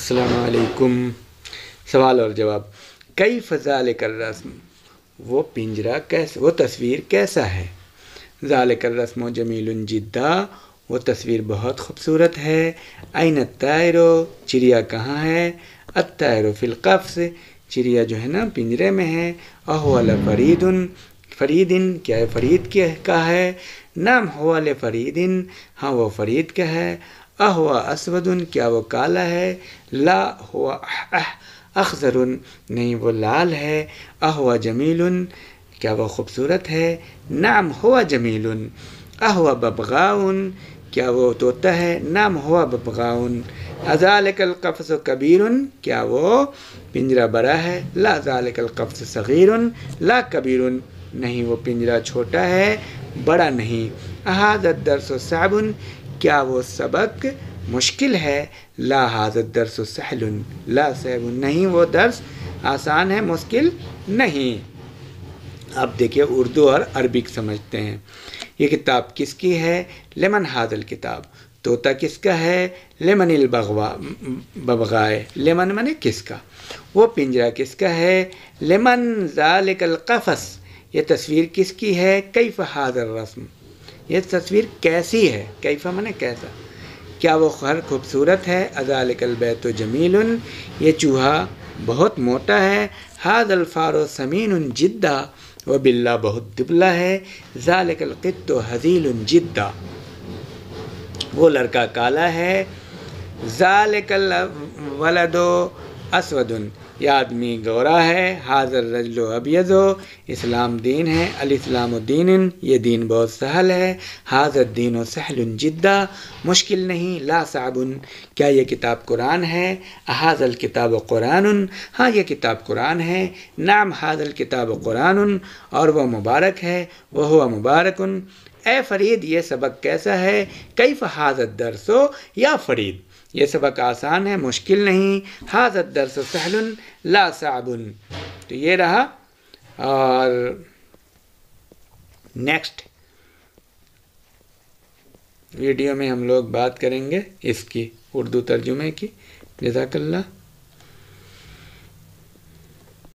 السلام علیکم۔ سوال اور جواب۔ کئی فضال کر رسم وہ پنجرا کیسا وہ تصویر کیسا ہے؟ ذال کر رسم و جمیل جدہ۔ وہ تصویر بہت خوبصورت ہے۔ عین الطائرو چڑیا کہاں ہے؟ الطائر فی القفص۔ چڑیا جو ہے نا پنجرے میں ہے۔ اہو فرید فریدن۔ کیا ہے؟ فرید کیا کا ہے۔ نام ہو فریدن۔ ہاں وہ فرید کا ہے۔ اہوا اسود کیا وہ کالا ہے؟ لا ہوا اخذر نہیں وہ لال ہے۔ اہوا جمیل کیا وہ خوبصورت ہے؟ نام ہوا جمیل۔ اہوا ببغاؤن کیا وہ طوطا ہے؟ نام ہوا ببغاؤن ازالک القفص کبیر کیا وہ پنجرا بڑا ہے؟ لا ذالک القفص صغیر، لا کبیر۔ نہیں وہ پنجرا چھوٹا ہے، بڑا نہیں۔ احاظت درس و صابن کیا وہ سبق مشکل ہے؟ لا حاضر درس و سہل لا صحب نہیں وہ درس آسان ہے، مشکل نہیں۔ اب دیکھیے اردو اور عربک سمجھتے ہیں۔ یہ کتاب کس کی ہے؟ لمن حاضل کتاب طوطا کس کا ہے؟ لمن البغوا، ببغائے۔ لمن من کس کا؟ وہ پنجرا کس کا ہے؟ لمن ذالک القفص۔ یہ تصویر کس کی ہے؟ کیف حاضر رسم یہ تصویر کیسی ہے؟ کیفہ من کیسا؟ کیا وہ خر خوبصورت ہے؟ ازالک البیت و جمیل یہ چوہا بہت موٹا ہے حاد الفار و سمین جدہ و بلّہ بہت دبلا ہے، ذالک القط و حضیل جدہ۔ وہ لڑکا کالا ہے، ذالک الولد و اسود یہ آدمی گورا ہے، حاضر رجل و ابیض و، اسلام دین ہے الاسلام الدین یہ دین بہت سہل ہے، حاضر دین و سہل جدہ، مشکل نہیں، لا صابن کیا یہ کتاب قرآن ہے؟ حاضل کتاب و قرآن ہاں یہ کتاب قرآن ہے نام حاضل کتاب و قرآن اور وہ مبارک ہے، وہ ہوا مبارکن۔ اے فرید، یہ سبق کیسا ہے؟ کئی فحاظت درسو یا فرید؟ یہ سبق آسان ہے، مشکل نہیں۔ حاضر درس و سہل لا صعبن تو یہ رہا۔ اور نیکسٹ ویڈیو میں ہم لوگ بات کریں گے اس کی، اردو ترجمے کی۔ جزاک اللہ۔